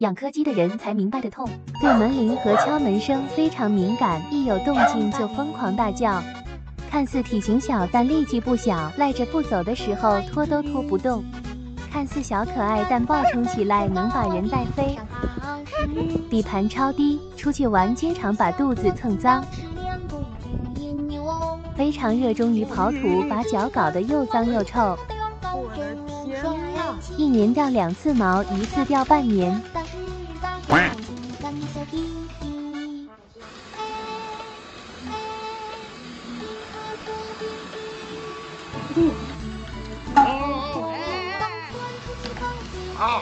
养柯基的人才明白的痛，对门铃和敲门声非常敏感，一有动静就疯狂大叫。看似体型小，但力气不小，赖着不走的时候拖都拖不动。看似小可爱，但暴冲起来能把人带飞。底盘超低，出去玩经常把肚子蹭脏。非常热衷于刨土，把脚搞得又脏又臭。一年掉两次毛，一次掉半年。啊！